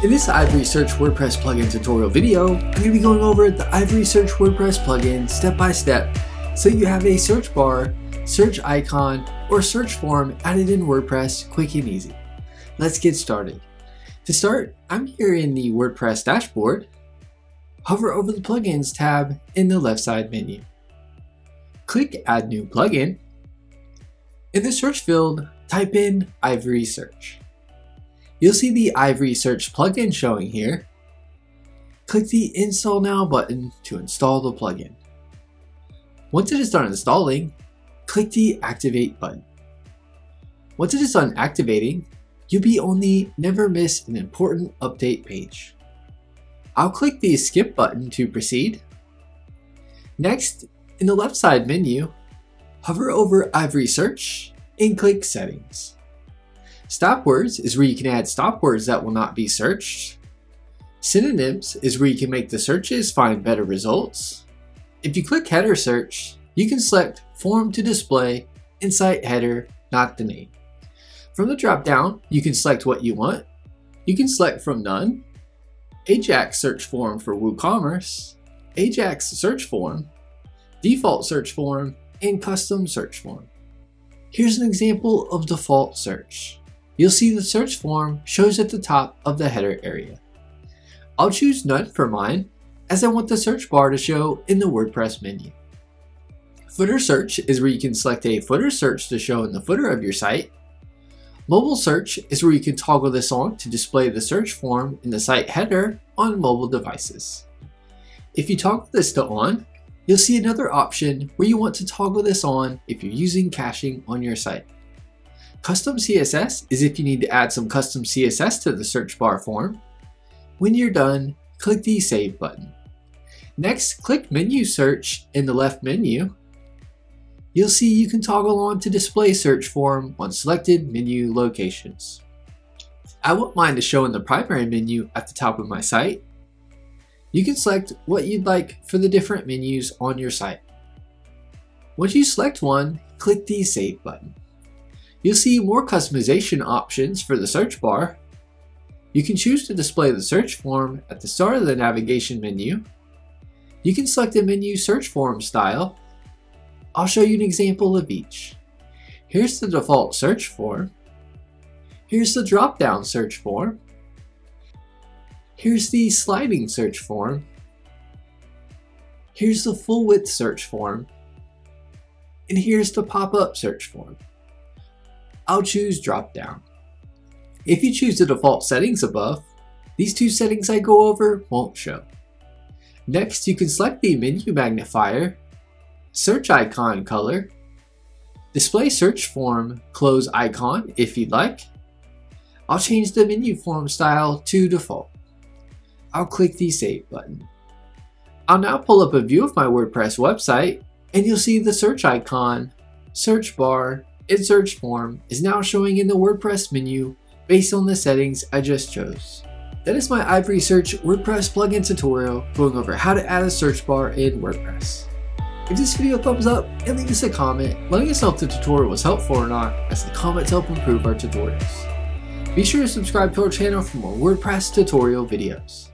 In this Ivory Search WordPress plugin tutorial video, I'm going to be going over the Ivory Search WordPress plugin step by step so you have a search bar, search icon, or search form added in WordPress quick and easy. Let's get started. To start, I'm here in the WordPress dashboard. Hover over the Plugins tab in the left side menu. Click Add New Plugin. In the search field, type in Ivory Search. You'll see the Ivory Search plugin showing here. Click the Install Now button to install the plugin. Once it is done installing, click the Activate button. Once it is done activating, you'll be on the Never Miss an Important Update page. I'll click the Skip button to proceed. Next, in the left side menu, hover over Ivory Search and click Settings. Stop words is where you can add stop words that will not be searched. Synonyms is where you can make the searches find better results. If you click header search, you can select form to display site header, not the name. From the drop down, you can select what you want. You can select from none, Ajax search form for WooCommerce, Ajax search form, default search form, and custom search form. Here's an example of default search you'll see the search form shows at the top of the header area. I'll choose none for mine as I want the search bar to show in the WordPress menu. Footer search is where you can select a footer search to show in the footer of your site. Mobile search is where you can toggle this on to display the search form in the site header on mobile devices. If you toggle this to on, you'll see another option where you want to toggle this on if you're using caching on your site. Custom CSS is if you need to add some custom CSS to the search bar form. When you're done, click the Save button. Next, click Menu Search in the left menu. You'll see you can toggle on to display search form on selected menu locations. I want mine to show in the primary menu at the top of my site. You can select what you'd like for the different menus on your site. Once you select one, click the Save button. You'll see more customization options for the search bar. You can choose to display the search form at the start of the navigation menu. You can select a menu search form style. I'll show you an example of each. Here's the default search form. Here's the drop-down search form. Here's the sliding search form. Here's the full width search form. And here's the pop-up search form. I'll choose drop down. If you choose the default settings above, these two settings I go over won't show. Next, you can select the menu magnifier, search icon color, display search form close icon if you'd like. I'll change the menu form style to default. I'll click the save button. I'll now pull up a view of my WordPress website and you'll see the search icon, search bar, search form is now showing in the WordPress menu based on the settings I just chose. That is my Ivory Search WordPress plugin tutorial going over how to add a search bar in WordPress. Give this video a thumbs up and leave us a comment letting us know if the tutorial was helpful or not as the comments help improve our tutorials. Be sure to subscribe to our channel for more WordPress tutorial videos.